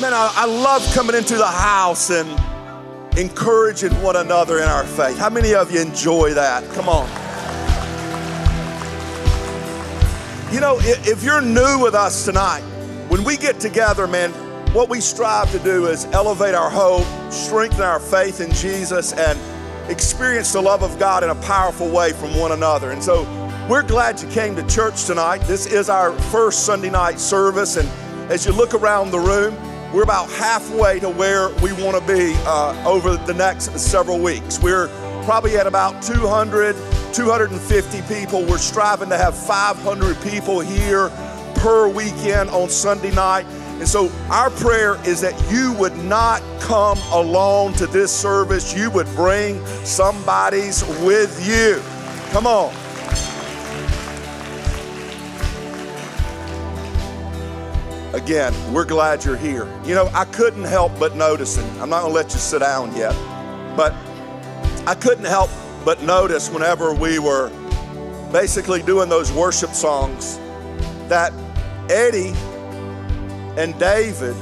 man, I, I love coming into the house and encouraging one another in our faith. How many of you enjoy that? Come on. You know, if you're new with us tonight, when we get together, man, what we strive to do is elevate our hope, strengthen our faith in Jesus, and experience the love of God in a powerful way from one another. And so we're glad you came to church tonight. This is our first Sunday night service. And as you look around the room, we're about halfway to where we want to be uh, over the next several weeks. We're probably at about 200, 250 people. We're striving to have 500 people here per weekend on Sunday night. And so, our prayer is that you would not come alone to this service, you would bring somebody's with you. Come on. Again, we're glad you're here. You know, I couldn't help but noticing, I'm not gonna let you sit down yet, but I couldn't help but notice whenever we were basically doing those worship songs that Eddie and David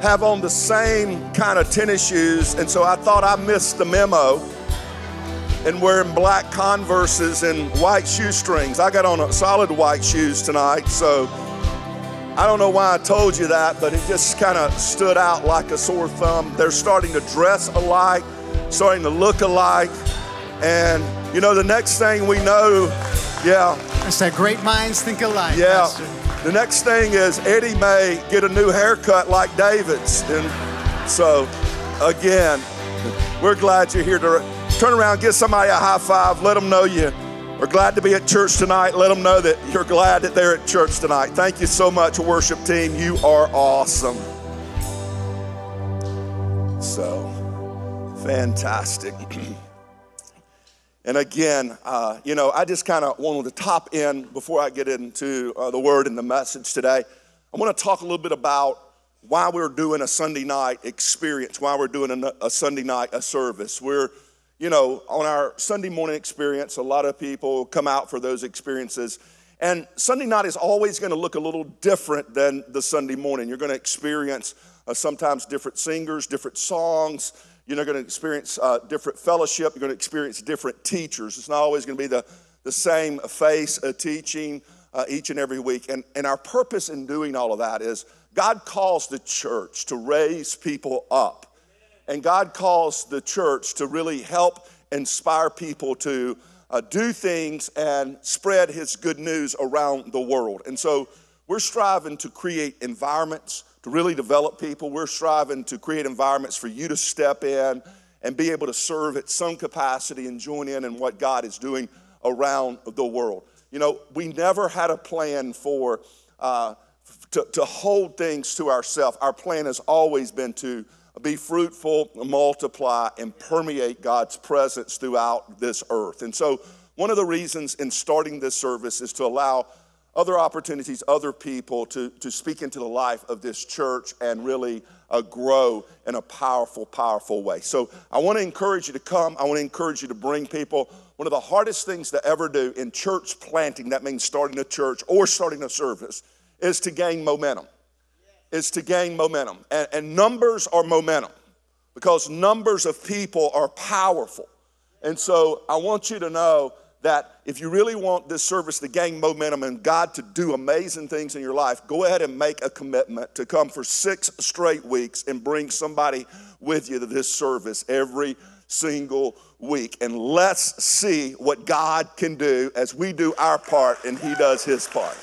have on the same kind of tennis shoes, and so I thought I missed the memo and wearing black converses and white shoestrings. I got on solid white shoes tonight, so I don't know why I told you that, but it just kind of stood out like a sore thumb. They're starting to dress alike, starting to look alike. And, you know, the next thing we know, yeah. It's that great minds think alike. Yeah. Pastor. The next thing is Eddie may get a new haircut like David's. And so, again, we're glad you're here to turn around, give somebody a high five, let them know you are glad to be at church tonight. Let them know that you're glad that they're at church tonight. Thank you so much, worship team. You are awesome. So, fantastic. and again, uh, you know, I just kind of wanted to top in before I get into uh, the word and the message today. I want to talk a little bit about why we're doing a Sunday night experience, why we're doing a, a Sunday night a service. We're you know, on our Sunday morning experience, a lot of people come out for those experiences. And Sunday night is always going to look a little different than the Sunday morning. You're going to experience uh, sometimes different singers, different songs. You're going to experience uh, different fellowship. You're going to experience different teachers. It's not always going to be the, the same face uh, teaching uh, each and every week. And, and our purpose in doing all of that is God calls the church to raise people up and God calls the church to really help inspire people to uh, do things and spread His good news around the world. And so we're striving to create environments to really develop people. We're striving to create environments for you to step in and be able to serve at some capacity and join in in what God is doing around the world. You know, we never had a plan for uh, to, to hold things to ourselves. Our plan has always been to be fruitful, multiply, and permeate God's presence throughout this earth. And so, one of the reasons in starting this service is to allow other opportunities, other people to, to speak into the life of this church and really uh, grow in a powerful, powerful way. So, I want to encourage you to come. I want to encourage you to bring people. One of the hardest things to ever do in church planting, that means starting a church or starting a service, is to gain momentum is to gain momentum. And, and, numbers are momentum because numbers of people are powerful. And so I want you to know that if you really want this service to gain momentum and God to do amazing things in your life, go ahead and make a commitment to come for six straight weeks and bring somebody with you to this service every single week. And let's see what God can do as we do our part and He does His part.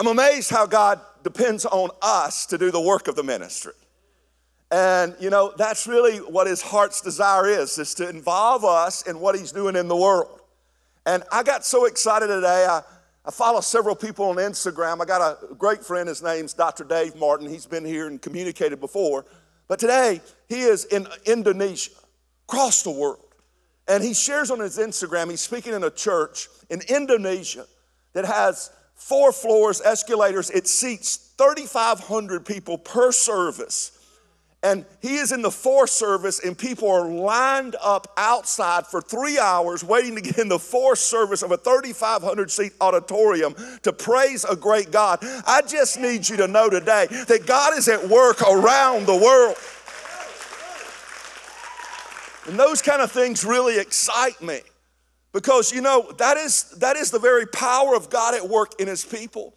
I'm amazed how God depends on us to do the work of the ministry. And you know, that's really what his heart's desire is, is to involve us in what he's doing in the world. And I got so excited today. I, I follow several people on Instagram. I got a great friend, his name's Dr. Dave Martin. He's been here and communicated before. But today, he is in Indonesia, across the world. And he shares on his Instagram, he's speaking in a church in Indonesia that has four floors, escalators. It seats 3,500 people per service. and he is in the fourth service, and people are lined up outside for three hours waiting to get in the fourth service of a 3,500 seat auditorium to praise a great God. I just need you to know today that God is at work around the world. And those kind of things really excite me because, you know, that is, that is the very power of God at work in His people.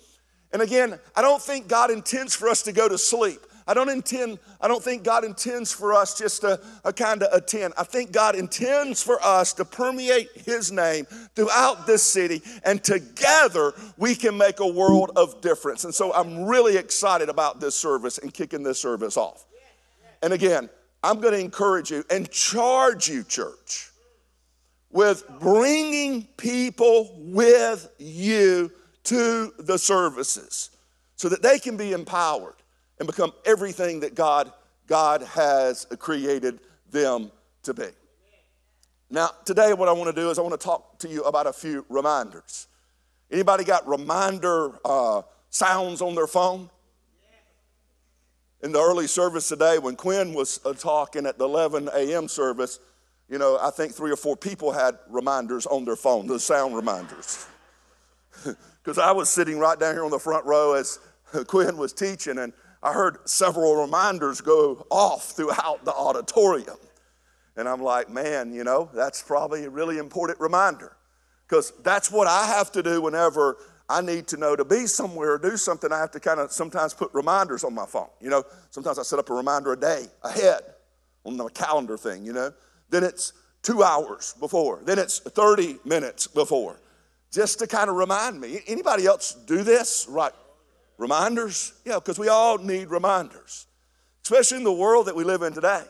And again, I don't think God intends for us to go to sleep. I don't intend, I don't think God intends for us just to kind of attend. I think God intends for us to permeate His name throughout this city, and together we can make a world of difference. And so I'm really excited about this service and kicking this service off. And again, I'm going to encourage you and charge you, church, with bringing people with you to the services so that they can be empowered and become everything that God, God has created them to be. Now, today what I want to do is I want to talk to you about a few reminders. Anybody got reminder uh, sounds on their phone? In the early service today, when Quinn was uh, talking at the 11 a.m. service, you know, I think three or four people had reminders on their phone, the sound reminders. Because I was sitting right down here on the front row as Quinn was teaching, and I heard several reminders go off throughout the auditorium. And I'm like, man, you know, that's probably a really important reminder. Because that's what I have to do whenever I need to know to be somewhere or do something. I have to kind of sometimes put reminders on my phone. You know, sometimes I set up a reminder a day ahead on the calendar thing, you know. Then it's two hours before, then it's 30 minutes before, just to kind of remind me. Anybody else do this? Right. Reminders? Yeah, because we all need reminders, especially in the world that we live in today,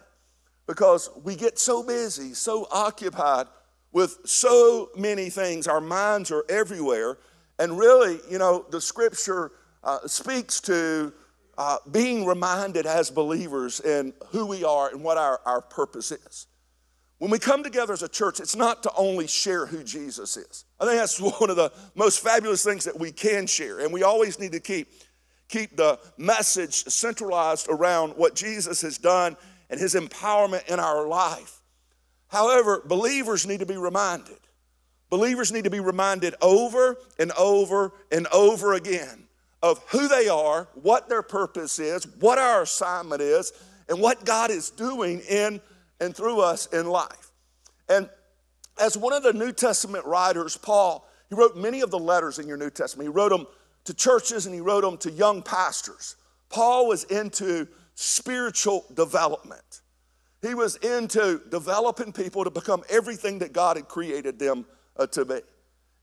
because we get so busy, so occupied with so many things. Our minds are everywhere. And really, you know, the scripture uh, speaks to uh, being reminded as believers in who we are and what our, our purpose is. When we come together as a church, it's not to only share who Jesus is. I think that's one of the most fabulous things that we can share. And we always need to keep, keep the message centralized around what Jesus has done and his empowerment in our life. However, believers need to be reminded. Believers need to be reminded over and over and over again of who they are, what their purpose is, what our assignment is, and what God is doing in and through us in life. And as one of the New Testament writers, Paul, he wrote many of the letters in your New Testament. He wrote them to churches and he wrote them to young pastors. Paul was into spiritual development. He was into developing people to become everything that God had created them uh, to be.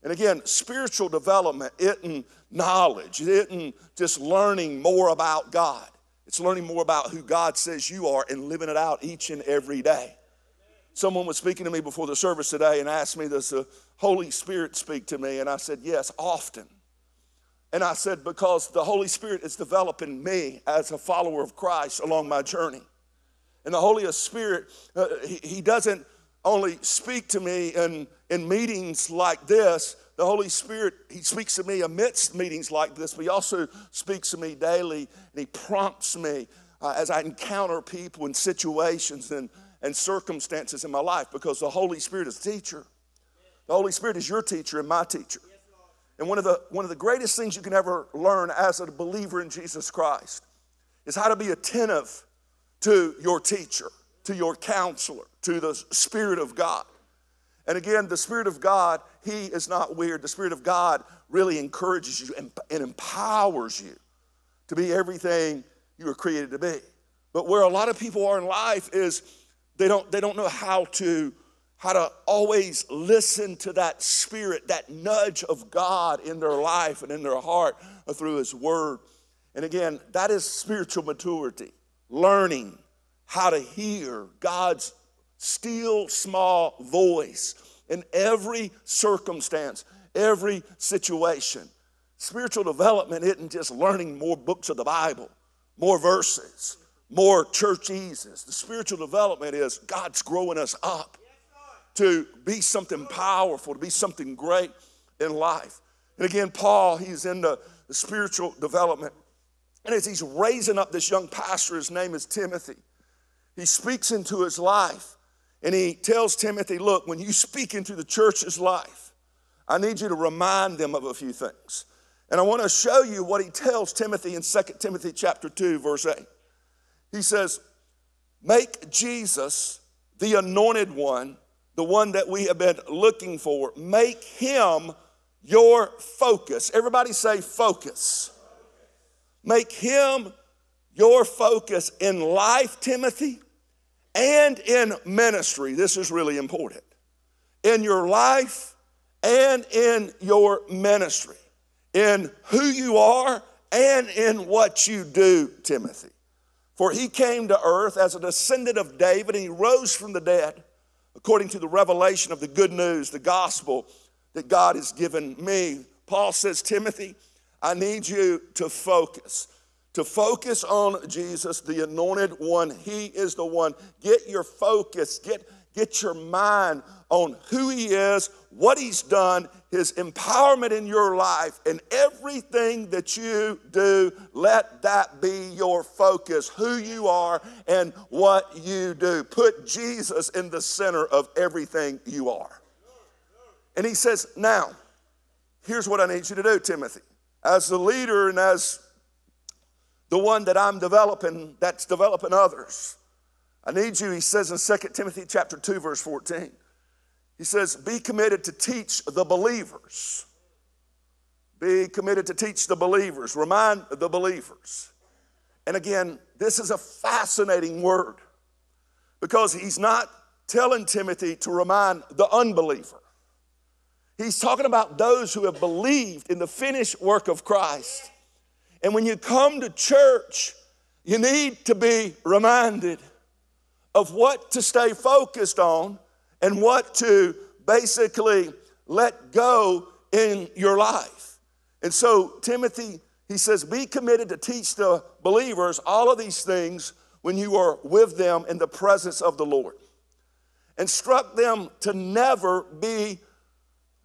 And again, spiritual development isn't knowledge, it isn't just learning more about God. It's learning more about who God says you are and living it out each and every day. Someone was speaking to me before the service today and asked me, Does the Holy Spirit speak to me? And I said, Yes, often. And I said, Because the Holy Spirit is developing me as a follower of Christ along my journey. And the Holy Spirit, uh, he, he doesn't only speak to me in, in meetings like this, the Holy Spirit, He speaks to me amidst meetings like this, but He also speaks to me daily and He prompts me uh, as I encounter people and situations and, and circumstances in my life because the Holy Spirit is a teacher. The Holy Spirit is your teacher and my teacher. And one of, the, one of the greatest things you can ever learn as a believer in Jesus Christ is how to be attentive to your teacher, to your counselor, to the Spirit of God. And again, the Spirit of God, He is not weird. The Spirit of God really encourages you and, and empowers you to be everything you were created to be. But where a lot of people are in life is they don't, they don't know how to, how to always listen to that spirit, that nudge of God in their life and in their heart through His Word. And again, that is spiritual maturity, learning how to hear God's still small voice in every circumstance, every situation. Spiritual development isn't just learning more books of the Bible, more verses, more churcheses. The spiritual development is God's growing us up to be something powerful, to be something great in life. And again, Paul, he's in the, the spiritual development. And as he's raising up this young pastor, his name is Timothy. he speaks into his life and he tells Timothy, Look, when you speak into the church's life, I need you to remind them of a few things. And I want to show you what he tells Timothy in 2 Timothy chapter 2, verse 8. He says, Make Jesus the anointed one, the one that we have been looking for. Make him your focus. Everybody say focus. Make him your focus in life, Timothy, and in ministry. This is really important. In your life and in your ministry. In who you are and in what you do, Timothy. For he came to earth as a descendant of David and he rose from the dead according to the revelation of the good news, the gospel that God has given me. Paul says, Timothy, I need you to focus. To focus on Jesus, the anointed one. He is the one. Get your focus, get, get your mind on who He is, what He's done, His empowerment in your life, and everything that you do. Let that be your focus, who you are and what you do. Put Jesus in the center of everything you are. And He says, Now, here's what I need you to do, Timothy. As the leader and as the one that I'm developing, that's developing others. I need you, he says in 2 Timothy chapter 2, verse 14. He says, be committed to teach the believers. Be committed to teach the believers. Remind the believers. And again, this is a fascinating word because he's not telling Timothy to remind the unbeliever. He's talking about those who have believed in the finished work of Christ. And when you come to church, you need to be reminded of what to stay focused on and what to basically let go in your life. And so, Timothy, he says, be committed to teach the believers all of these things when you are with them in the presence of the Lord. Instruct them to never be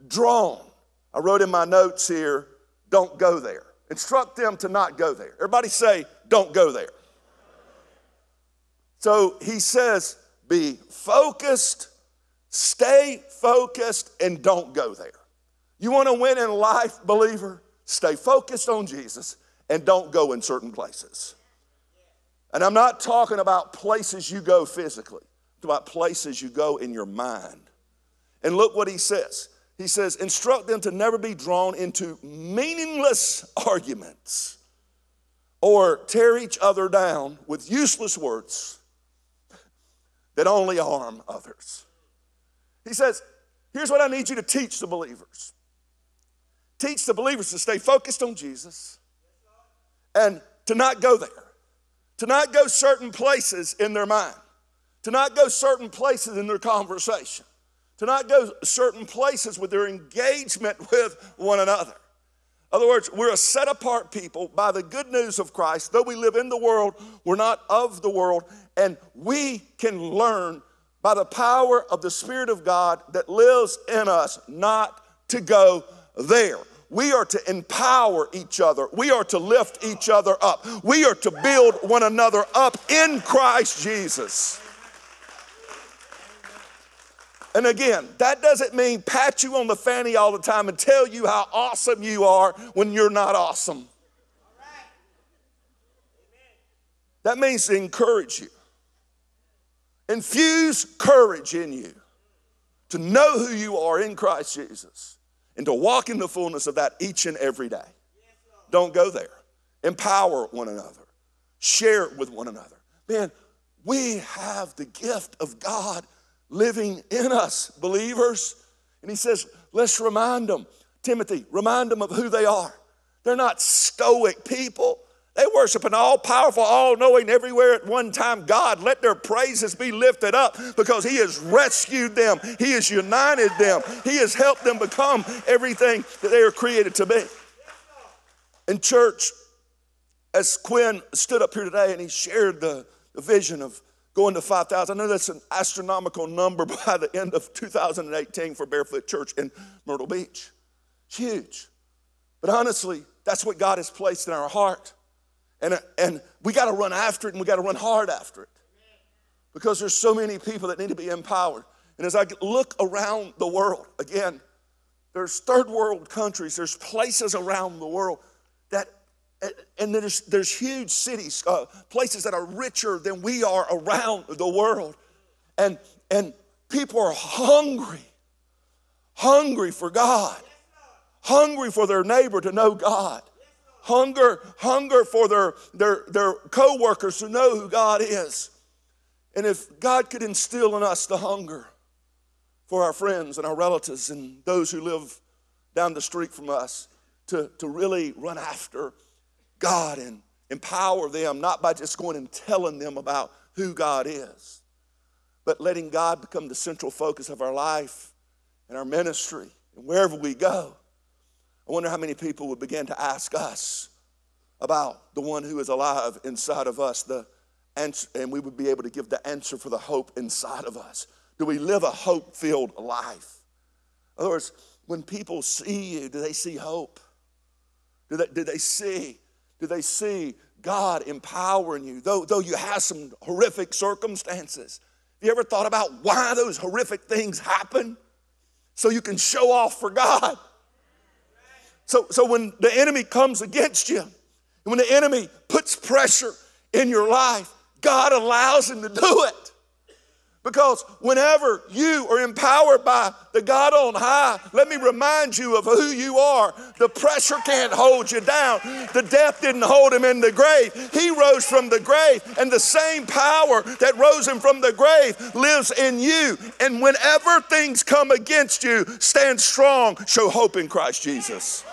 drawn. I wrote in my notes here, don't go there. Instruct them to not go there. Everybody say, don't go there. So he says, be focused, stay focused, and don't go there. You want to win in life, believer? Stay focused on Jesus and don't go in certain places. And I'm not talking about places you go physically, I'm about places you go in your mind. And look what he says. He says, instruct them to never be drawn into meaningless arguments or tear each other down with useless words that only harm others. He says, Here's what I need you to teach the believers teach the believers to stay focused on Jesus and to not go there, to not go certain places in their mind, to not go certain places in their conversation, to not go certain places with their engagement with one another. In other words, we're a set apart people by the good news of Christ. Though we live in the world, we're not of the world, and we can learn by the power of the Spirit of God that lives in us not to go there. We are to empower each other. We are to lift each other up. We are to build one another up in Christ Jesus. And again, that doesn't mean pat you on the fanny all the time and tell you how awesome you are when you're not awesome. That means encourage you. Infuse courage in you to know who you are in Christ Jesus and to walk in the fullness of that each and every day. Don't go there. Empower one another, share with one another. Man, we have the gift of God living in us, believers. And he says, let's remind them, Timothy, remind them of who they are. They're not stoic people. They worship an all powerful, all knowing, everywhere at one time God. Let their praises be lifted up because He has rescued them, He has united them, He has helped them become everything that they are created to be. In church, as Quinn stood up here today and he shared the, the vision of going to 5,000, I know that's an astronomical number by the end of 2018 for Barefoot Church in Myrtle Beach. Huge. But honestly, that's what God has placed in our heart. And, and we got to run after it and we got to run hard after it. because there's so many people that need to be empowered. And as I look around the world, again, there's third world countries, there's places around the world and there's, there's huge cities, uh, places that are richer than we are around the world. And, and people are hungry, hungry for God, hungry for their neighbor to know God. Hunger, hunger for their, their, their co-workers to know who God is. And if God could instill in us the hunger for our friends and our relatives and those who live down the street from us to, to really run after God and empower them, not by just going and telling them about who God is, but letting God become the central focus of our life and our ministry and wherever we go. I wonder how many people would begin to ask us about the one who is alive inside of us, the answer, and we would be able to give the answer for the hope inside of us. Do we live a hope filled life? In other words, when people see you, do they see hope? Do they, do they see? Do they see God empowering you? Though, though you have some horrific circumstances. Have you ever thought about why those horrific things happen? So you can show off for God. So, so when the enemy comes against you, and when the enemy puts pressure in your life, God allows him to do it. Because whenever you are empowered by the God on high, let me remind you of who you are. The pressure can't hold you down. The death didn't hold him in the grave. He rose from the grave, and the same power that rose him from the grave lives in you. And whenever things come against you, stand strong, show hope in Christ Jesus.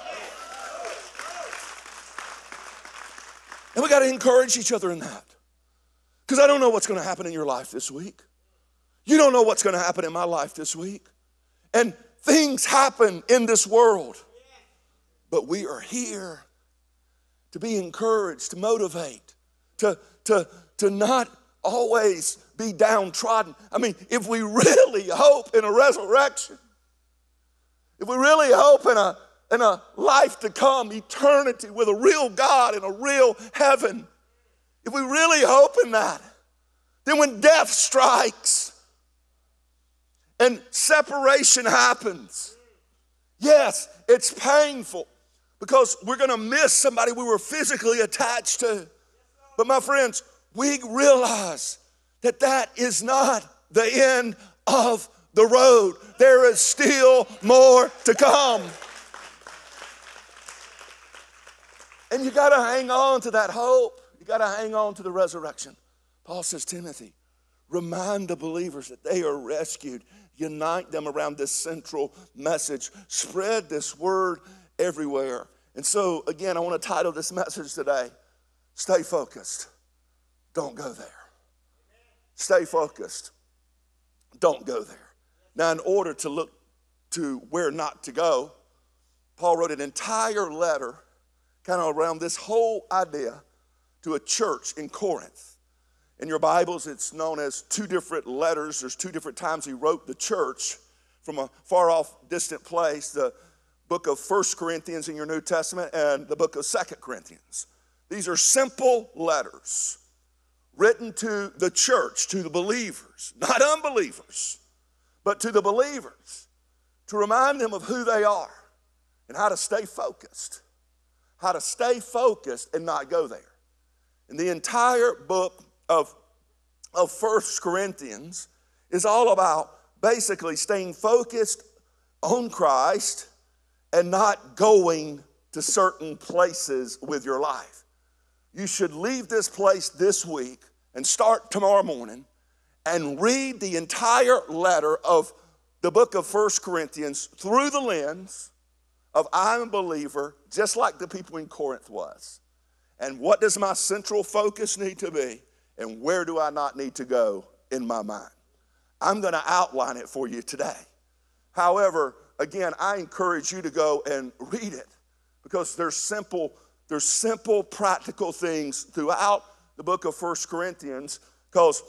And we got to encourage each other in that. Because I don't know what's going to happen in your life this week. You don't know what's going to happen in my life this week. And things happen in this world. But we are here to be encouraged, to motivate, to, to, to not always be downtrodden. I mean, if we really hope in a resurrection, if we really hope in a, in a life to come, eternity with a real God in a real heaven, if we really hope in that, then when death strikes, and separation happens. Yes, it's painful because we're going to miss somebody we were physically attached to. But my friends, we realize that that is not the end of the road. There is still more to come. And you got to hang on to that hope. You got to hang on to the resurrection. Paul says, Timothy, remind the believers that they are rescued unite them around this central message. Spread this word everywhere. And so, again, I want to title this message today Stay Focused. Don't go there. Stay focused. Don't go there. Now, in order to look to where not to go, Paul wrote an entire letter kind of around this whole idea to a church in Corinth. In your Bibles, it's known as two different letters. There's two different times he wrote the church from a far off, distant place the book of First Corinthians in your New Testament and the book of Second Corinthians. These are simple letters written to the church, to the believers, not unbelievers, but to the believers to remind them of who they are and how to stay focused. How to stay focused and not go there. And the entire book of, of 1 Corinthians is all about basically staying focused on Christ and not going to certain places with your life. You should leave this place this week and start tomorrow morning and read the entire letter of the book of First Corinthians through the lens of I'm a believer, just like the people in Corinth was. And what does my central focus need to be? And where do I not need to go in my mind? I'm going to outline it for you today. However, again, I encourage you to go and read it because there's simple, there's simple practical things throughout the book of First Corinthians because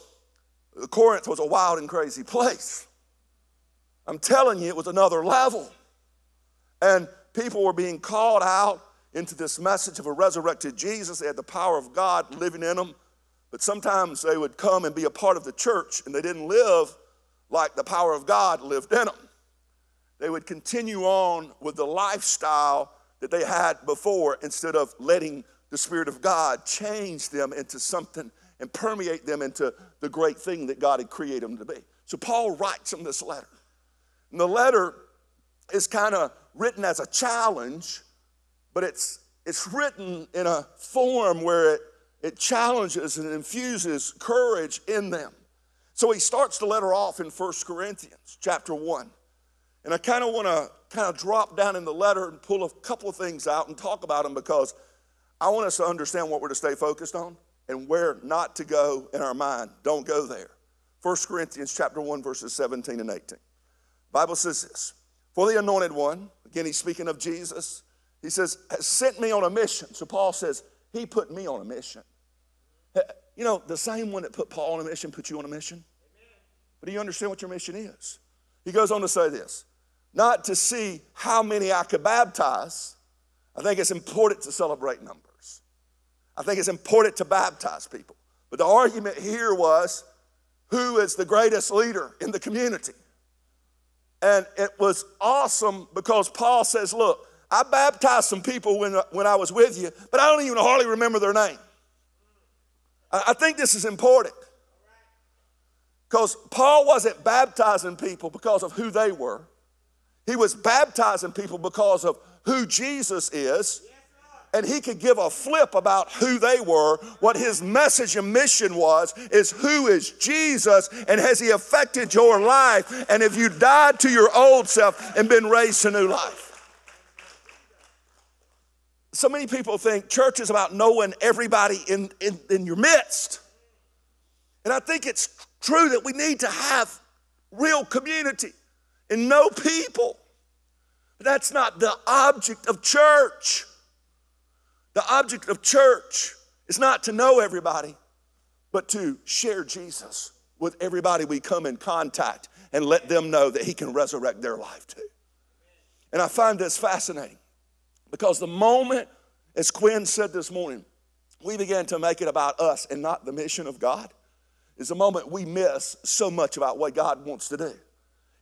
Corinth was a wild and crazy place. I'm telling you, it was another level. And people were being called out into this message of a resurrected Jesus. They had the power of God living in them. But sometimes they would come and be a part of the church and they didn't live like the power of God lived in them. They would continue on with the lifestyle that they had before instead of letting the Spirit of God change them into something and permeate them into the great thing that God had created them to be. So Paul writes them this letter. And the letter is kind of written as a challenge, but it's, it's written in a form where it, it challenges and infuses courage in them. So he starts the letter off in 1 Corinthians chapter 1. And I kind of want to kind of drop down in the letter and pull a couple of things out and talk about them because I want us to understand what we're to stay focused on and where not to go in our mind. Don't go there. 1 Corinthians chapter 1 verses 17 and 18. Bible says this, for the anointed one, again he's speaking of Jesus, he says, has sent me on a mission. So Paul says, he put me on a mission. You know, the same one that put Paul on a mission put you on a mission. But do you understand what your mission is? He goes on to say this not to see how many I could baptize. I think it's important to celebrate numbers. I think it's important to baptize people. But the argument here was who is the greatest leader in the community? And it was awesome because Paul says, Look, I baptized some people when, when I was with you, but I don't even hardly remember their name. I, think this is important because Paul wasn't baptizing people because of who they were. He was baptizing people because of who Jesus is. And he could give a flip about who they were. What his message and mission was is who is Jesus and has he affected your life? And have you died to your old self and been raised to new life? So many people think church is about knowing everybody in, in, in your midst. And I think it's true that we need to have real community and know people. But that's not the object of church. The object of church is not to know everybody, but to share Jesus with everybody we come in contact and let them know that He can resurrect their life too. And I find this fascinating because the moment, as Quinn said this morning, we begin to make it about us and not the mission of God, is the moment we miss so much about what God wants to do.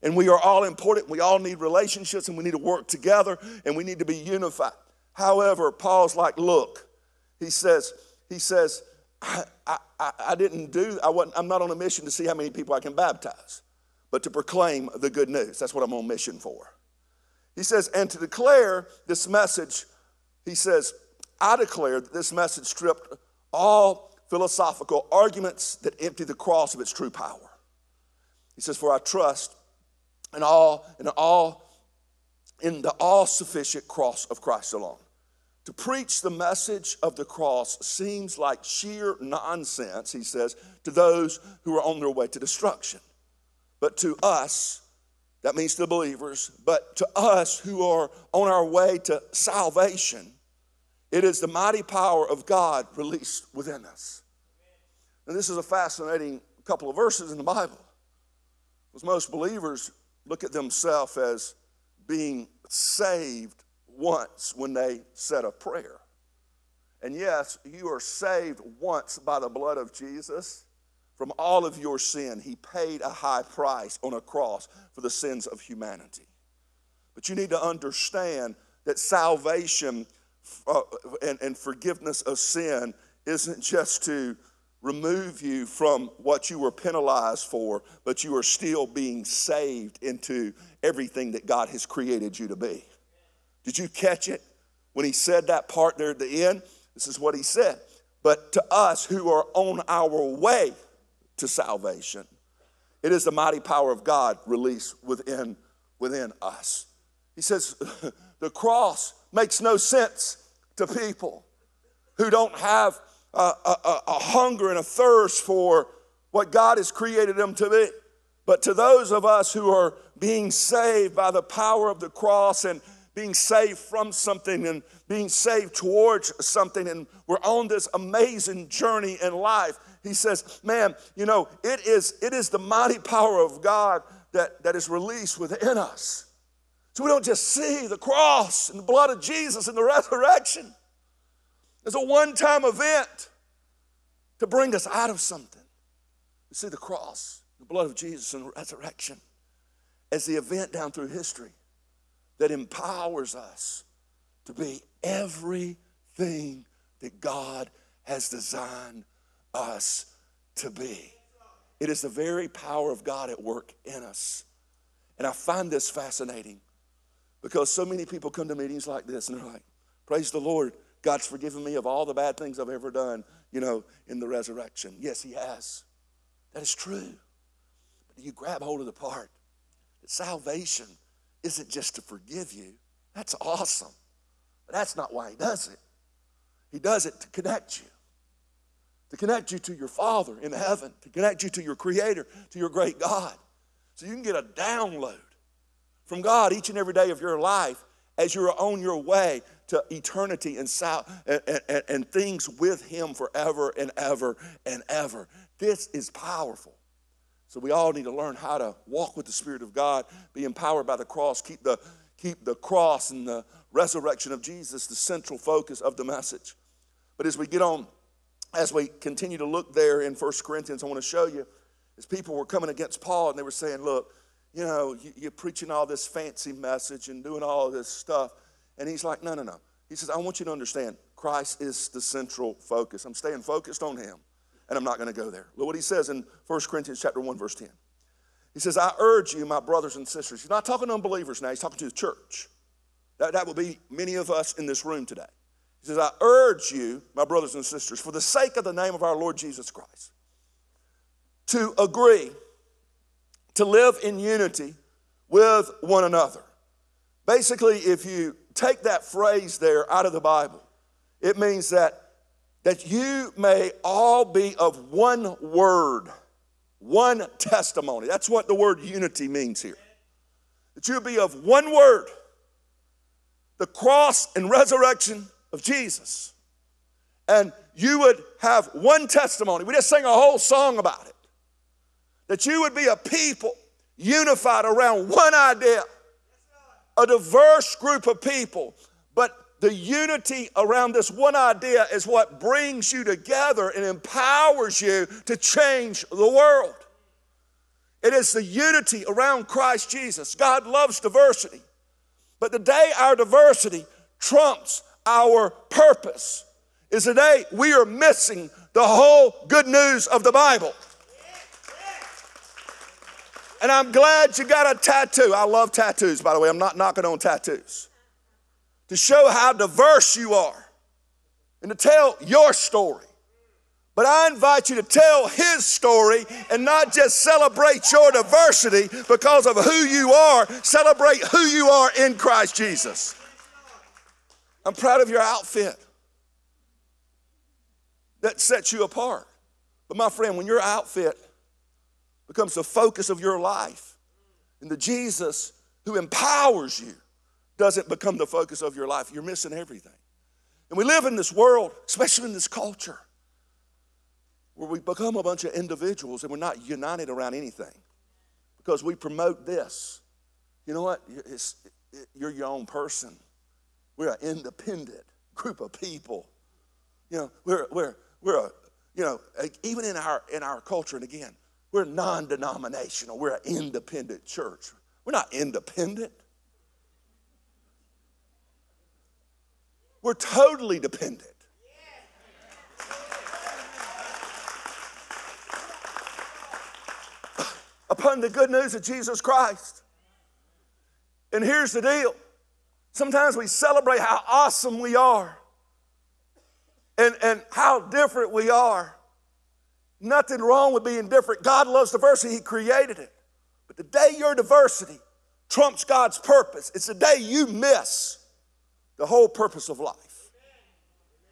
And we are all important. We all need relationships and we need to work together and we need to be unified. However, Paul's like, look, he says, he says, I, I, I didn't do, I wasn't, I'm not on a mission to see how many people I can baptize, but to proclaim the good news. That's what I'm on mission for. He says, and to declare this message, he says, I declare that this message stripped all philosophical arguments that empty the cross of its true power. He says, For I trust in all, in all, in the all-sufficient cross of Christ alone. To preach the message of the cross seems like sheer nonsense, he says, to those who are on their way to destruction. But to us, that means to the believers, but to us who are on our way to salvation, it is the mighty power of God released within us. And this is a fascinating couple of verses in the Bible. Because most believers look at themselves as being saved once when they said a prayer. And yes, you are saved once by the blood of Jesus from all of your sin. He paid a high price on a cross for the sins of humanity. But you need to understand that salvation uh, and, and forgiveness of sin isn't just to remove you from what you were penalized for, but you are still being saved into everything that God has created you to be. Did you catch it when he said that part there at the end? This is what he said. But to us who are on our way to salvation, it is the mighty power of God released within, within us. He says, the cross makes no sense to people who don't have a, a, a, hunger and a thirst for what God has created them to be. But to those of us who are being saved by the power of the cross and being saved from something and being saved towards something, and we're on this amazing journey in life, he says, Man, you know, it is, it is the mighty power of God that, that is released within us. So we don't just see the cross and the blood of Jesus and the resurrection. It's a one time event to bring us out of something. You see, the cross, the blood of Jesus, and the resurrection as the event down through history that empowers us to be everything that God has designed us to be. It is the very power of God at work in us. And I find this fascinating because so many people come to meetings like this and they're like, Praise the Lord, God's forgiven me of all the bad things I've ever done, you know, in the resurrection. Yes, He has. That is true. But do you grab hold of the part that salvation isn't just to forgive you. That's awesome. But that's not why He does it. He does it to connect you, to connect you to your Father in heaven, to connect you to your Creator, to your great God. So you can get a download from God each and every day of your life as you're on your way to eternity and, and, and, and, things with Him forever and ever and ever. This is powerful. So we all need to learn how to walk with the Spirit of God, be empowered by the cross, keep the, keep the cross and the resurrection of Jesus the central focus of the message. But as we get on, as we continue to look there in 1 Corinthians, I want to show you, as people were coming against Paul and they were saying, look, you know, you're preaching all this fancy message and doing all this stuff. And he's like, no, no, no. He says, I want you to understand Christ is the central focus. I'm staying focused on him, and I'm not going to go there. Look what he says in 1 Corinthians chapter 1, verse 10. He says, I urge you, my brothers and sisters. He's not talking to unbelievers now, he's talking to the church. That, that will be many of us in this room today. He says, I urge you, my brothers and sisters, for the sake of the name of our Lord Jesus Christ, to agree to live in unity with one another. Basically, if you take that phrase there out of the Bible, it means that, that you may all be of one word, one testimony. That's what the word unity means here. That you be of one word, the cross and resurrection of Jesus. And you would have one testimony. We just sang a whole song about it that you would be a people unified around one idea, a diverse group of people, but the unity around this one idea is what brings you together and empowers you to change the world. It is the unity around Christ Jesus. God loves diversity. But the day our diversity trumps our purpose is the day we are missing the whole good news of the Bible. And I'm glad you got a tattoo. I love tattoos, by the way. I'm not knocking on tattoos. To show how diverse you are and to tell your story. But I invite you to tell his story and not just celebrate your diversity because of who you are, celebrate who you are in Christ Jesus. I'm proud of your outfit that sets you apart. But my friend, when your outfit becomes the focus of your life. And the Jesus who empowers you doesn't become the focus of your life. You're missing everything. And we live in this world, especially in this culture, where we become a bunch of individuals and we're not united around anything because we promote this. You know what? It's, you're your own person. We're an independent group of people. You know, we're, we're, we're a, you know, even in our, in our culture, and again, we're non denominational, we're an independent church. We're not independent, we're totally dependent. Upon the good news of Jesus Christ. And here's the deal sometimes we celebrate how awesome we are and, and how different we are. Nothing wrong with being different. God loves diversity, He created it. But the day your diversity trumps God's purpose, it's the day you miss the whole purpose of life.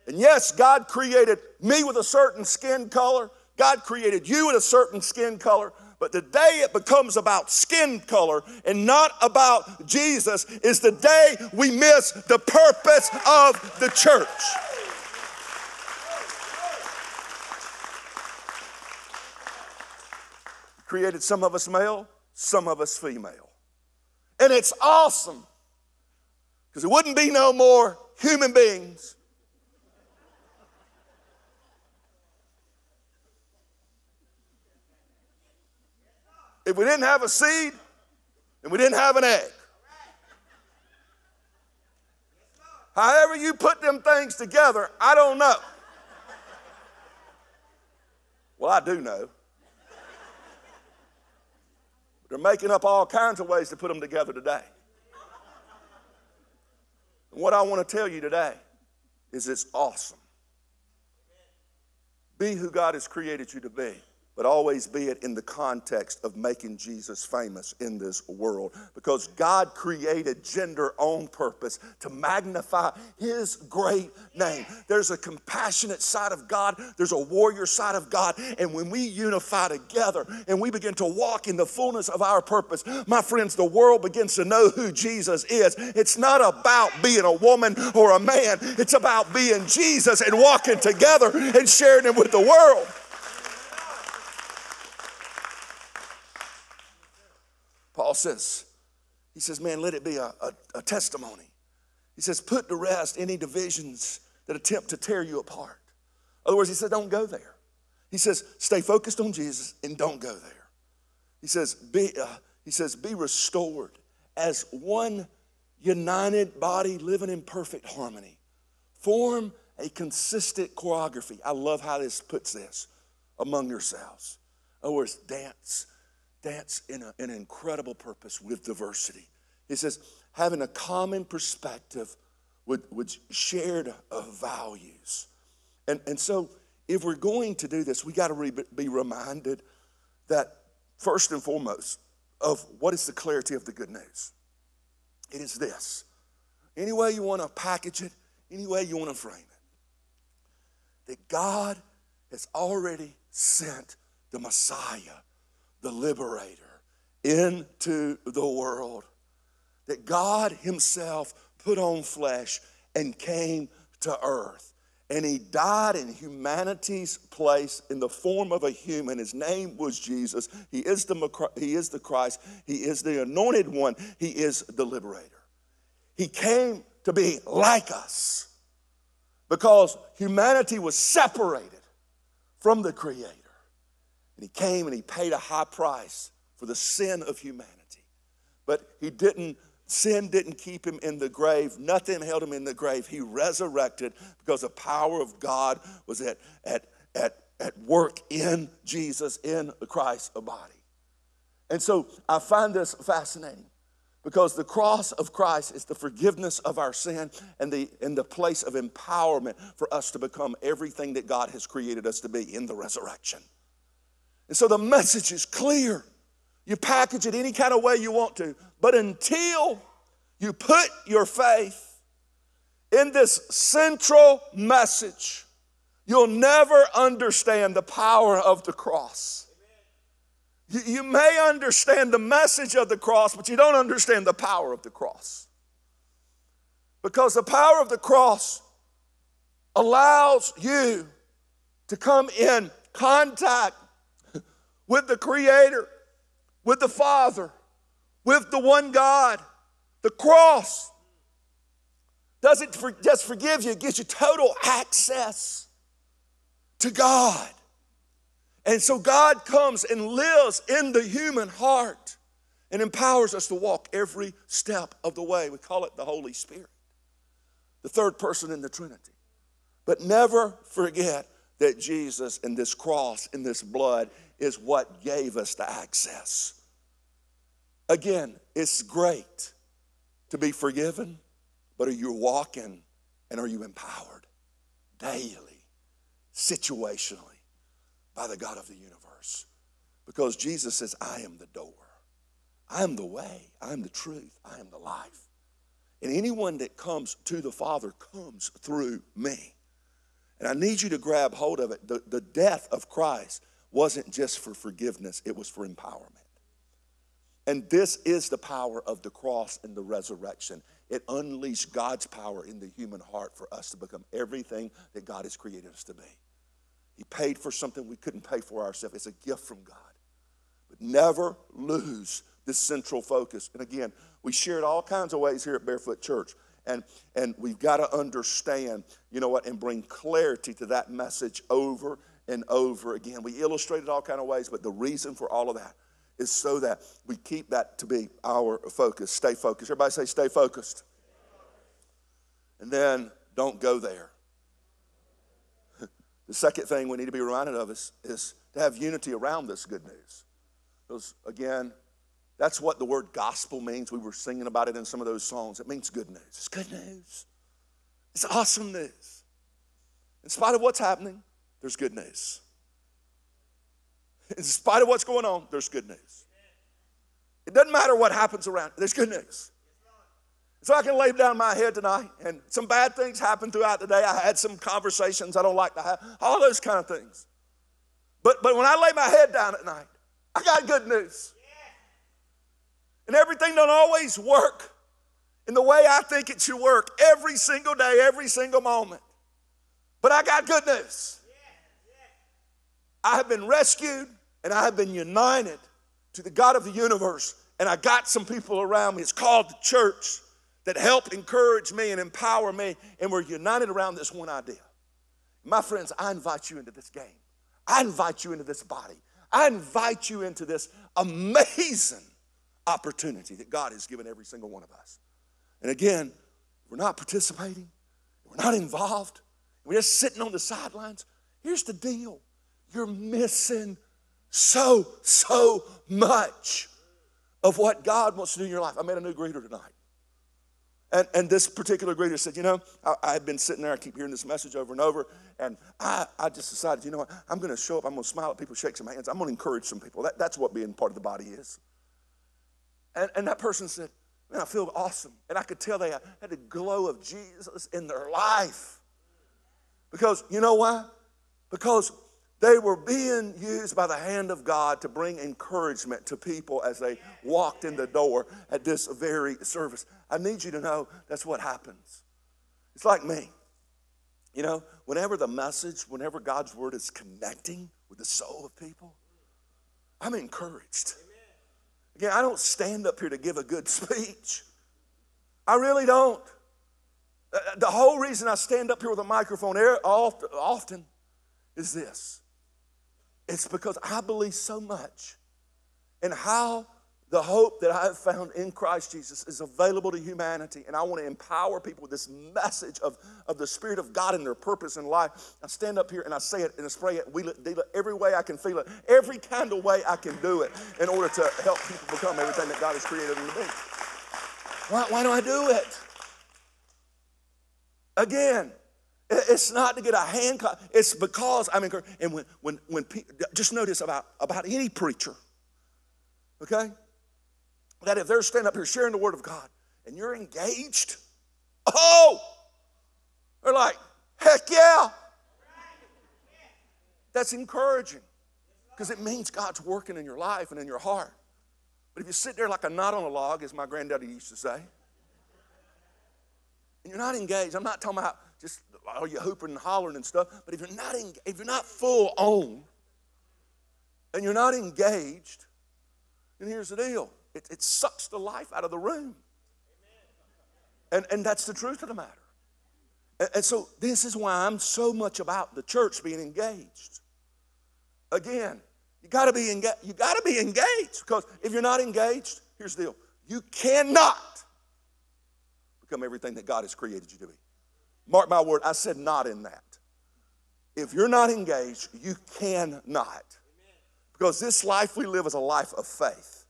And yes, God created me with a certain skin color, God created you with a certain skin color. But the day it becomes about skin color and not about Jesus is the day we miss the purpose of the church. created some of us male, some of us female. And it's awesome because it wouldn't be no more human beings if we didn't have a seed and we didn't have an egg. However, you put them things together, I don't know. Well, I do know. They're making up all kinds of ways to put them together today. And what I want to tell you today is it's awesome. Be who God has created you to be but always be it in the context of making Jesus famous in this world. Because God created gender on purpose to magnify His great name. There's a compassionate side of God, there's a warrior side of God, and when we unify together and we begin to walk in the fullness of our purpose, my friends, the world begins to know who Jesus is. It's not about being a woman or a man, it's about being Jesus and walking together and sharing Him with the world. Paul says, he says, man, let it be a, a, a testimony. He says, put to rest any divisions that attempt to tear you apart. In other words, he said, don't go there. He says, stay focused on Jesus and don't go there. He says, be, uh, he says, be restored as one united body living in perfect harmony. Form a consistent choreography. I love how this puts this among yourselves. In other words, dance that's in a, an incredible purpose with diversity. He says, having a common perspective with, with shared values. And, and so, if we're going to do this, we got to re- be reminded that, first and foremost, of what is the clarity of the good news. It is this. Any way you want to package it, any way you want to frame it, that God has already sent the Messiah the liberator into the world. That God Himself put on flesh and came to earth. And He died in humanity's place in the form of a human. His name was Jesus. He is the, he is the Christ. He is the anointed one. He is the liberator. He came to be like us because humanity was separated from the Creator. And he came and he paid a high price for the sin of humanity. But he didn't, sin didn't keep him in the grave. Nothing held him in the grave. He resurrected because the power of God was at, at, at, at work in Jesus, in Christ's body. And so I find this fascinating because the cross of Christ is the forgiveness of our sin and the, and the place of empowerment for us to become everything that God has created us to be in the resurrection. And so the message is clear. You package it any kind of way you want to, but until you put your faith in this central message, you'll never understand the power of the cross. You, you may understand the message of the cross, but you don't understand the power of the cross. Because the power of the cross allows you to come in contact with the Creator, with the Father, with the one God. The cross doesn't just forgive you, it gives you total access to God. And so God comes and lives in the human heart and empowers us to walk every step of the way. We call it the Holy Spirit, the third person in the Trinity. But never forget that Jesus and this cross and this blood is what gave us the access. Again, it's great to be forgiven, but are you walking and are you empowered daily, situationally by the God of the universe? Because Jesus says, I am the door. I am the way. I am the truth. I am the life. And anyone that comes to the Father comes through me. And I need you to grab hold of it. The, the death of Christ wasn't just for forgiveness, it was for empowerment. And this is the power of the cross and the resurrection. It unleashed God's power in the human heart for us to become everything that God has created us to be. He paid for something we couldn't pay for ourselves. It's a gift from God. But never lose this central focus. And again, we share it all kinds of ways here at Barefoot Church. And, and we've got to understand, you know what, and bring clarity to that message over and over again. We illustrate it all kind of ways, but the reason for all of that is so that we keep that to be our focus. Stay focused. Everybody say, stay focused. And then don't go there. the second thing we need to be reminded of is, is to have unity around this good news. Because again, that's what the word gospel means. We were singing about it in some of those songs. It means good news. It's good news. It's awesome news. In spite of what's happening, there's good news. In spite of what's going on, there's good news. It doesn't matter what happens around, there's good news. So I can lay down my head tonight, and some bad things happened throughout the day. I had some conversations I don't like to have, all those kind of things. But, but when I lay my head down at night, I got good news. And everything don't always work in the way I think it should work every single day, every single moment. But I got good news. I have been rescued and I have been united to the God of the universe. And I got some people around me. It's called the church that help encourage me and empower me. And we're united around this one idea. My friends, I invite you into this game. I invite you into this body. I invite you into this amazing opportunity that God has given every single one of us. And again, we're not participating, we're not involved, we're just sitting on the sidelines. Here's the deal you're missing so, so much of what God wants to do in your life. I met a new greeter tonight. And, and this particular greeter said, You know, I, I had been sitting there, I keep hearing this message over and over, and I, I just decided, you know what, I'm going to show up, I'm going to smile at people, shake some hands, I'm going to encourage some people. That, that's what being part of the body is. And, and that person said, Man, I feel awesome. And I could tell they had the glow of Jesus in their life. Because, you know why? Because they were being used by the hand of God to bring encouragement to people as they walked in the door at this very service. I need you to know that's what happens. It's like me. You know, whenever the message, whenever God's word is connecting with the soul of people, I'm encouraged. Again, I don't stand up here to give a good speech. I really don't. Uh, the whole reason I stand up here with a microphone often is this it's because I believe so much in how the hope that I have found in Christ Jesus is available to humanity. And I want to empower people with this message of, of the Spirit of God and their purpose in life. I stand up here and I say it and I spray it, wheel it, deal it every way I can feel it, every kind of way I can do it in order to help people become everything that God has created them to be. Why, why do I do it? Again, it's not to get a hand clap. It's because I'm encouraged. And when, when, when people, just notice about, about any preacher, okay? That if they're standing up here sharing the word of God and you're engaged, oh, they're like, heck yeah. That's encouraging because it means God's working in your life and in your heart. But if you sit there like a knot on a log, as my granddaddy used to say, and you're not engaged, I'm not talking about Oh, all you hooping and hollering and stuff. But if you're not in, if you're not full on and you're not engaged, then here's the deal: it, it sucks the life out of the room. And, and that's the truth of the matter. And, and so this is why I'm so much about the church being engaged. Again, you got to be engaged. You got to be engaged because if you're not engaged, here's the deal: you cannot become everything that God has created you to be. Mark my word, I said not in that. If you're not engaged, you cannot. Because this life we live is a life of faith.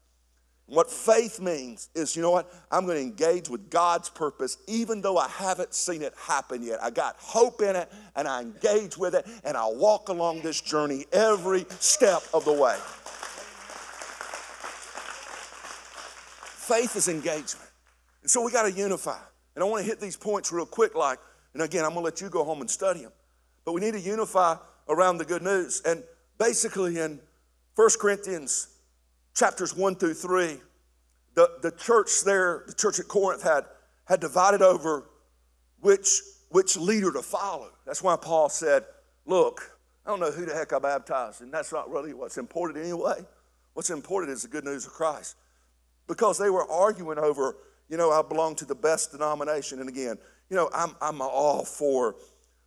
What faith means is, you know what? I'm going to engage with God's purpose even though I haven't seen it happen yet. I got hope in it and I engage with it and I walk along this journey every step of the way. Faith is engagement. And so we got to unify. And I want to hit these points real quick like and again, I'm going to let you go home and study them. But we need to unify around the good news. And basically, in 1 Corinthians chapters 1 through 3, the, the church there, the church at Corinth, had, had divided over which, which leader to follow. That's why Paul said, Look, I don't know who the heck I baptized, and that's not really what's important anyway. What's important is the good news of Christ. Because they were arguing over, you know, I belong to the best denomination. And again, you know, I'm, I'm all for,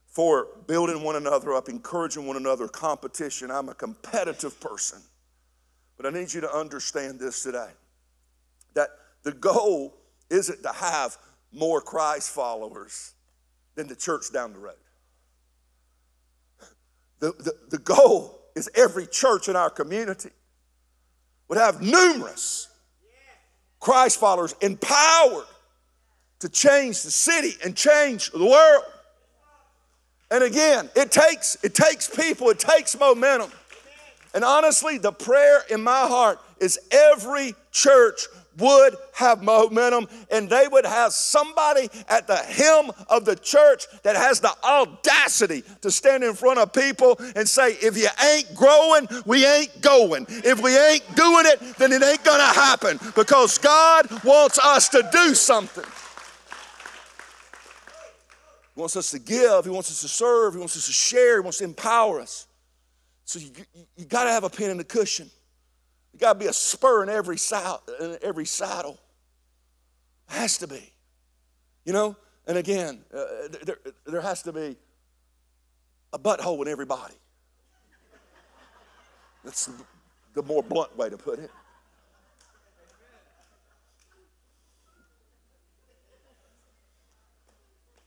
for building one another up, encouraging one another, competition. I'm a competitive person. But I need you to understand this today that the goal isn't to have more Christ followers than the church down the road. The, the, the goal is every church in our community would have numerous Christ followers empowered to change the city and change the world. And again, it takes it takes people, it takes momentum. And honestly, the prayer in my heart is every church would have momentum and they would have somebody at the helm of the church that has the audacity to stand in front of people and say, if you ain't growing, we ain't going. If we ain't doing it, then it ain't gonna happen because God wants us to do something. He wants us to give, He wants us to serve, He wants us to share, He wants to empower us. So you, you, you got to have a pin in the cushion. You got to be a spur in every, saddle, in every saddle. Has to be. You know? And again, uh, there, there has to be a butthole in everybody. That's the more blunt way to put it.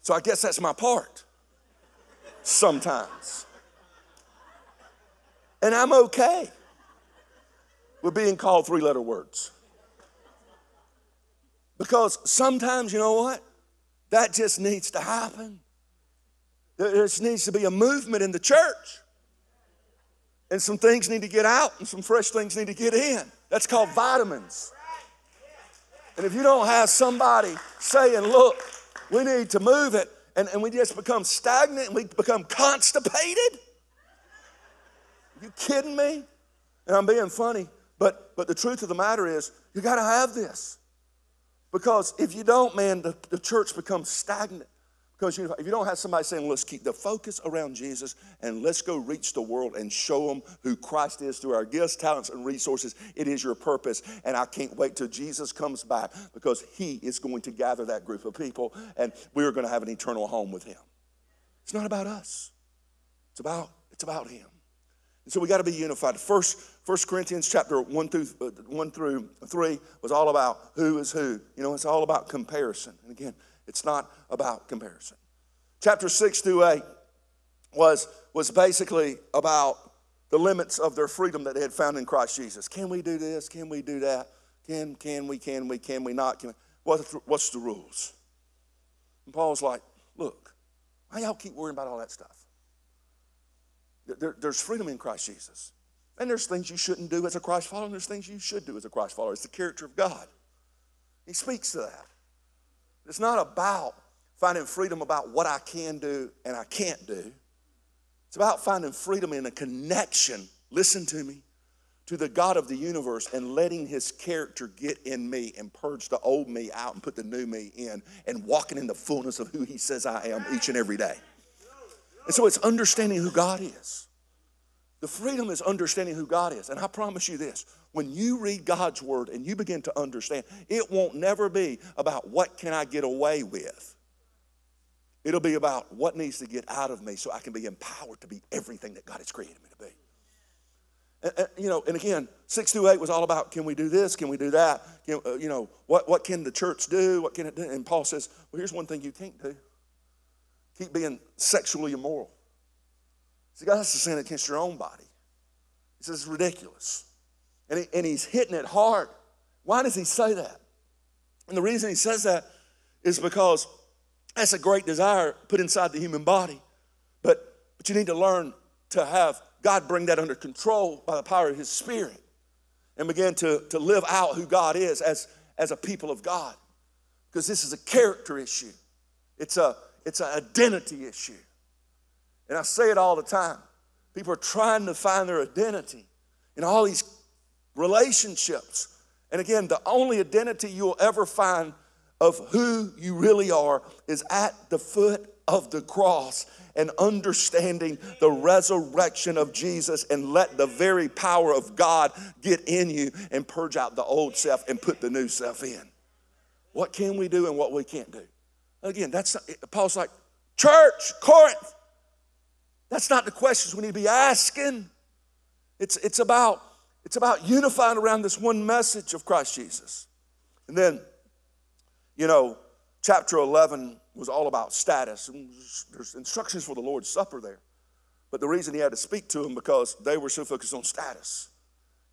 So I guess that's my part sometimes. And I'm okay with being called three letter words. Because sometimes, you know what? That just needs to happen. There just needs to be a movement in the church. And some things need to get out and some fresh things need to get in. That's called vitamins. And if you don't have somebody saying, look, we need to move it, and, and we just become stagnant and we become constipated, you kidding me? And I'm being funny, but but the truth of the matter is, you got to have this. Because if you don't, man, the, the church becomes stagnant. Because you know, if you don't have somebody saying, let's keep the focus around Jesus and let's go reach the world and show them who Christ is through our gifts, talents, and resources, it is your purpose. And I can't wait till Jesus comes back because he is going to gather that group of people and we're going to have an eternal home with him. It's not about us, it's about, it's about him. And so we got to be unified. First, First Corinthians chapter 1 through, uh, 1 through 3 was all about who is who. You know, it's all about comparison. And again, it's not about comparison. Chapter 6 through 8 was, was basically about the limits of their freedom that they had found in Christ Jesus. Can we do this? Can we do that? Can, can we, can we, can we not? Can we? What's, the, rules? And Paul's like, look, why y'all keep worrying about all that stuff? There, there's freedom in Christ Jesus. And there's things you shouldn't do as a Christ follower, and there's things you should do as a Christ follower. It's the character of God. He speaks to that. It's not about finding freedom about what I can do and I can't do. It's about finding freedom in a connection, listen to me, to the God of the universe and letting his character get in me and purge the old me out and put the new me in and walking in the fullness of who he says I am each and every day. And so it's understanding who God is. The freedom is understanding who God is. And I promise you this when you read God's word and you begin to understand, it won't never be about what can I get away with. It'll be about what needs to get out of me so I can be empowered to be everything that God has created me to be. And, and, you know, and again, six through eight was all about can we do this? Can we do that? Uh, you know, what, what can the church do? What can it do? And Paul says, well, here's one thing you can't do keep being sexually immoral. See, God has to sin against your own body. He says it's ridiculous. And, he, and he's hitting it hard. Why does he say that? And the reason he says that is because that's a great desire put inside the human body. But, but you need to learn to have God bring that under control by the power of his spirit and begin to, to live out who God is as, as a people of God. Because this is a character issue. It's a, it's an identity issue. And I say it all the time. People are trying to find their identity in all these relationships. And again, the only identity you'll ever find of who you really are is at the foot of the cross and understanding the resurrection of Jesus and let the very power of God get in you and purge out the old self and put the new self in. What can we do and what we can't do? Again, that's Paul's like, church, Corinth. That's not the questions we need to be asking. It's, it's about it's about unifying around this one message of Christ Jesus. And then, you know, chapter 11 was all about status. And there's instructions for the Lord's Supper there. But the reason he had to speak to them because they were so focused on status.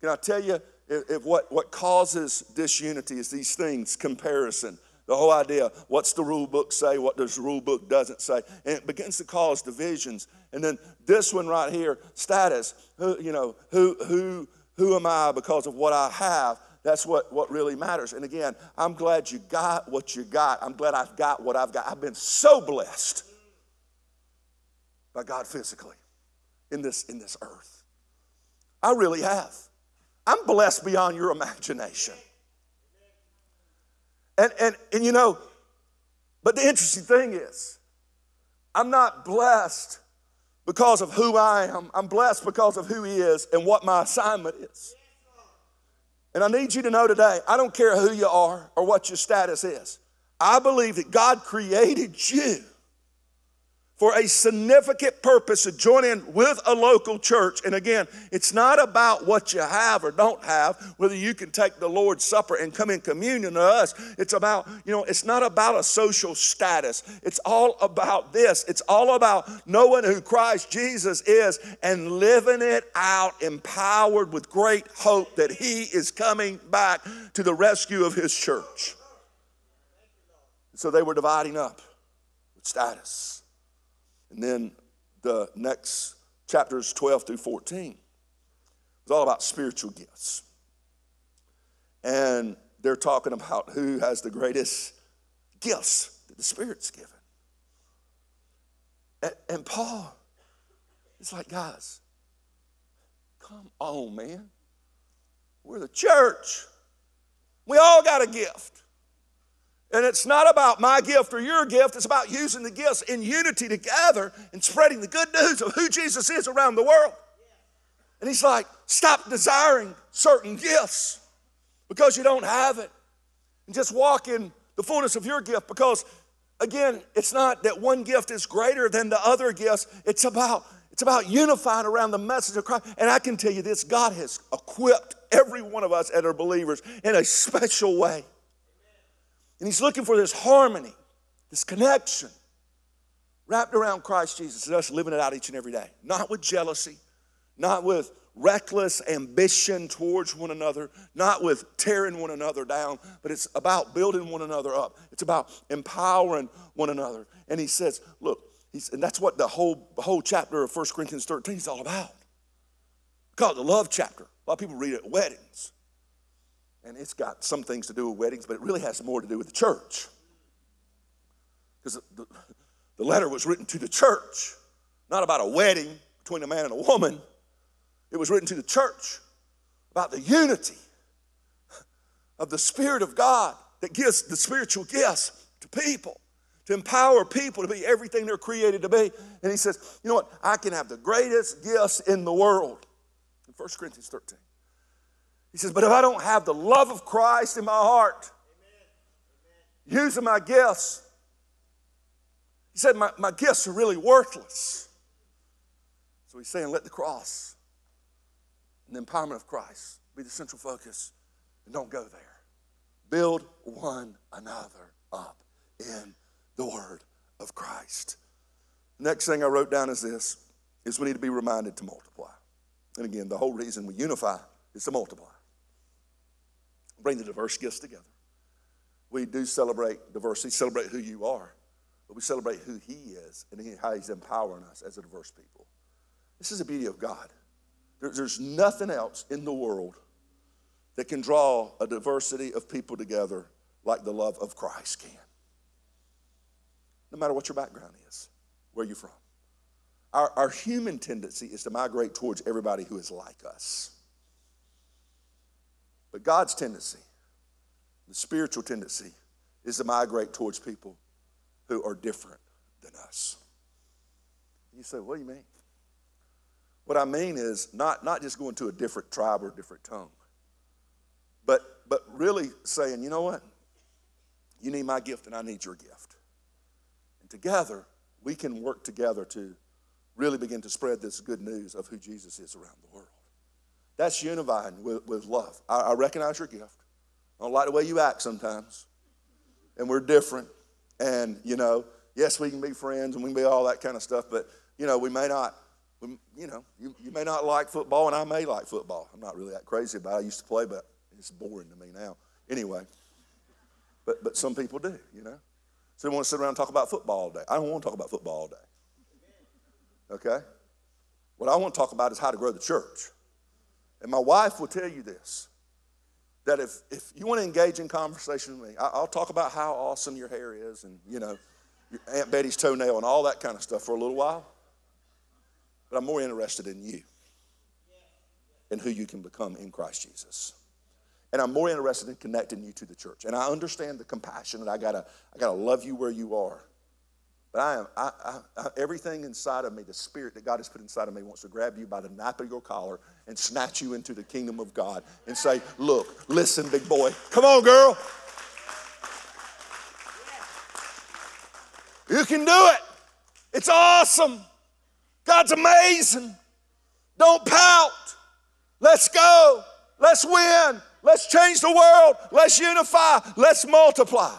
Can I tell you if, if what, what causes disunity is these things, comparison, the whole idea, what's the rule book say, what does the rule book doesn't say, and it begins to cause divisions. And then this one right here, status, who, you know, who, who, who am I because of what I have? That's what, what really matters. And again, I'm glad you got what you got. I'm glad I've got what I've got. I've been so blessed by God physically in this, in this earth. I really have. I'm blessed beyond your imagination. And, and, and you know, but the interesting thing is, I'm not blessed because of who I am. I'm blessed because of who He is and what my assignment is. And I need you to know today I don't care who you are or what your status is. I believe that God created you for a significant purpose to join in with a local church. And again, it's not about what you have or don't have, whether you can take the Lord's Supper and come in communion to us. It's about, you know, it's not about a social status. It's all about this. It's all about knowing who Christ Jesus is and living it out, empowered with great hope that He is coming back to the rescue of His church. So they were dividing up with status. And then the next chapters 12 through 14 was all about spiritual gifts. And they're talking about who has the greatest gifts that the Spirit's given. And, and Paul is like, guys, come on, man. We're the church. We all got a gift. And it's not about my gift or your gift, it's about using the gifts in unity together and spreading the good news of who Jesus is around the world. And he's like, stop desiring certain gifts because you don't have it. And just walk in the fullness of your gift because, again, it's not that one gift is greater than the other gifts. It's about it's about unifying around the message of Christ. And I can tell you this God has equipped every one of us that are believers in a special way. And he's looking for this harmony, this connection wrapped around Christ Jesus and us living it out each and every day. Not with jealousy, not with reckless ambition towards one another, not with tearing one another down, but it's about building one another up. It's about empowering one another. And he says, look, and that's what the whole, whole chapter of 1 Corinthians 13 is all about. Call it the love chapter. A lot of people read it at weddings. And it's got some things to do with weddings, but it really has more to do with the church. Because the, the letter was written to the church, not about a wedding between a man and a woman. It was written to the church about the unity of the Spirit of God that gives the spiritual gifts to people, to empower people to be everything they're created to be. And he says, you know what? I can have the greatest gifts in the world. In 1 Corinthians 13. He says, But if I don't have the love of Christ in my heart, Amen. using my gifts, he said, my, my gifts are really worthless. So he's saying, Let the cross and the empowerment of Christ be the central focus, and don't go there. Build one another up in the word of Christ. Next thing I wrote down is this is we need to be reminded to multiply. And again, the whole reason we unify is to multiply bring the diverse gifts together. We do celebrate diversity, celebrate who you are, but we celebrate who He is and how He's empowering us as a diverse people. This is the beauty of God. there's nothing else in the world that can draw a diversity of people together like the love of Christ can. No matter what your background is, where you're from. Our, our human tendency is to migrate towards everybody who is like us. But God's tendency, the spiritual tendency, is to migrate towards people who are different than us. You say, what do you mean? What I mean is not, not just going to a different tribe or a different tongue, but, but really saying, you know what? You need my gift and I need your gift. And together, we can work together to really begin to spread this good news of who Jesus is around the world. That's unifying with, with love. I, I recognize your gift. I don't like the way you act sometimes. And we're different. And, you know, yes, we can be friends and we can be all that kind of stuff, but, you know, we may not, we, you know, you, you may not like football and I may like football. I'm not really that crazy about it. I used to play, but it's boring to me now. Anyway, but, but some people do, you know. So they want to sit around and talk about football all day. I don't want to talk about football all day. Okay? What I want to talk about is how to grow the church. And my wife will tell you this that if, if you want to engage in conversation with me, I, will talk about how awesome your hair is and, you know, Aunt Betty's toenail and all that kind of stuff for a little while. But I'm more interested in you and who you can become in Christ Jesus. And I'm more interested in connecting you to the church. And I understand the compassion that I gotta, I gotta love you where you are. But I am, I, I, I, everything inside of me, the spirit that God has put inside of me, wants to grab you by the nape of your collar and snatch you into the kingdom of God and say, Look, listen, big boy. Come on, girl. You can do it. It's awesome. God's amazing. Don't pout. Let's go. Let's win. Let's change the world. Let's unify. Let's multiply.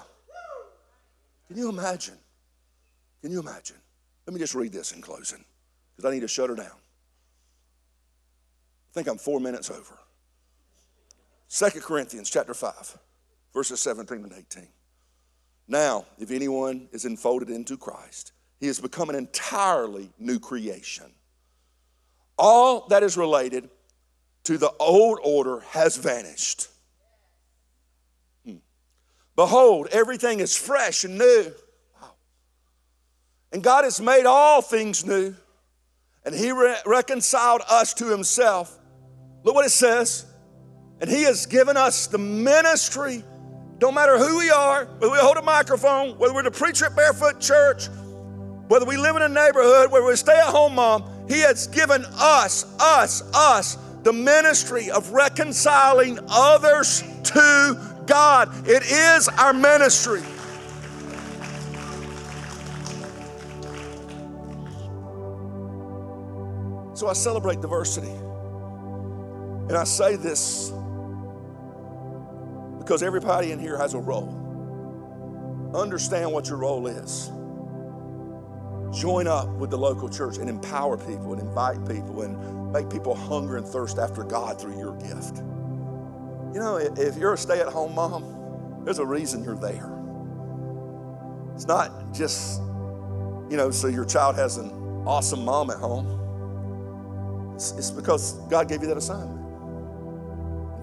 Can you imagine? Can you imagine? Let me just read this in closing because I need to shut her down. I think I'm four minutes over. Second Corinthians chapter 5, verses 17 and 18. Now, if anyone is enfolded into Christ, he has become an entirely new creation. All that is related to the old order has vanished. Hmm. Behold, everything is fresh and new. And God has made all things new. And He re- reconciled us to Himself. Look what it says. And He has given us the ministry. Don't matter who we are, whether we hold a microphone, whether we're the preacher at Barefoot Church, whether we live in a neighborhood, whether a stay at home mom, He has given us, us, us, the ministry of reconciling others to God. It is our ministry. So I celebrate diversity. And I say this because everybody in here has a role. Understand what your role is. Join up with the local church and empower people and invite people and make people hunger and thirst after God through your gift. You know, if you're a stay at home mom, there's a reason you're there. It's not just, you know, so your child has an awesome mom at home. It's, because God gave you that assignment.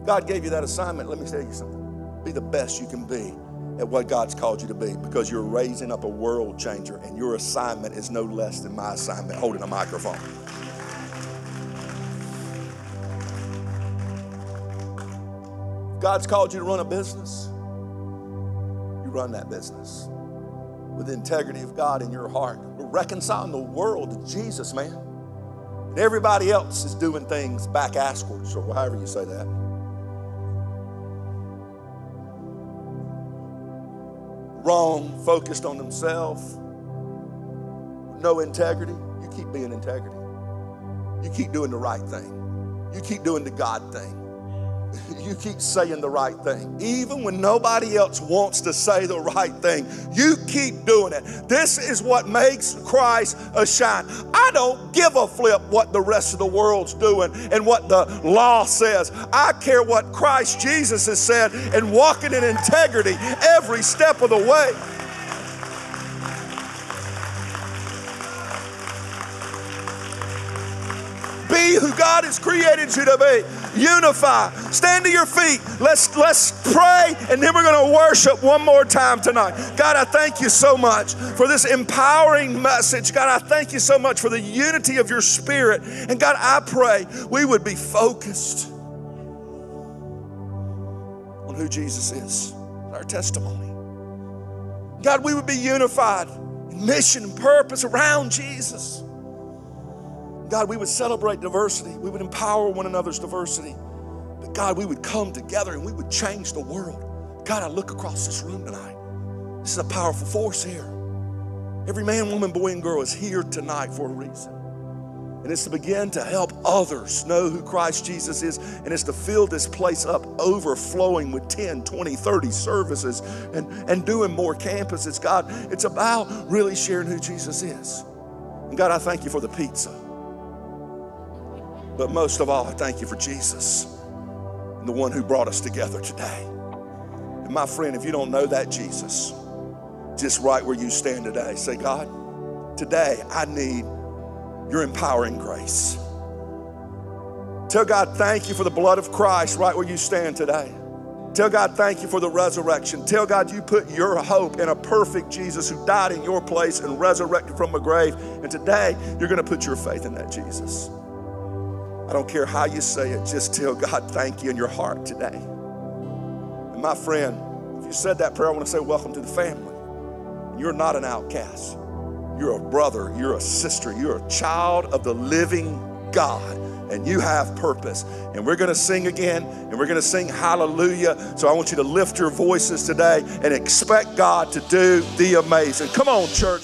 God gave you that assignment. Let me tell you something. Be the best you can be at what God's called you to be because you're raising up a world changer and your assignment is no less than my assignment holding a microphone. God's called you to run a business. You run that business with the integrity of God in your heart. We're reconciling the world to Jesus, man. And everybody else is doing things back asswards, or however you say that. Wrong, focused on themselves, no integrity. You keep being integrity. You keep doing the right thing. You keep doing the God thing. you keep saying the right thing. Even when nobody else wants to say the right thing, you keep doing it. This is what makes Christ a shine. I don't give a flip what the rest of the world's doing and what the law says. I care what Christ Jesus has said and walking in integrity every step of the way. Be who God has created you to be. Unify. Stand to your feet. Let's let's pray and then we're going to worship one more time tonight. God, I thank you so much for this empowering message. God, I thank you so much for the unity of your spirit. And God, I pray we would be focused on who Jesus is, our testimony. God, we would be unified in mission and purpose around Jesus. God, we would celebrate diversity. We would empower one another's diversity. But God, we would come together and we would change the world. God, I look across this room tonight. This is a powerful force here. Every man, woman, boy, and girl is here tonight for a reason. And it's to begin to help others know who Christ Jesus is. And it's to fill this place up overflowing with 10, 20, 30 services and, and doing more campuses. God, it's about really sharing who Jesus is. And God, I thank you for the pizza. But most of all, I thank you for Jesus and the one who brought us together today. And my friend, if you don't know that Jesus, just right where you stand today, say, God, today I need your empowering grace. Tell God, thank you for the blood of Christ right where you stand today. Tell God, thank you for the resurrection. Tell God, you put your hope in a perfect Jesus who died in your place and resurrected from a grave. And today, you're going to put your faith in that Jesus. I don't care how you say it, just tell God, thank you in your heart today. And my friend, if you said that prayer, I want to say, welcome to the family. You're not an outcast. You're a brother, you're a sister, you're a child of the living God, and you have purpose. And we're gonna sing again, and we're gonna sing hallelujah. So I want you to lift your voices today and expect God to do the amazing. Come on, church.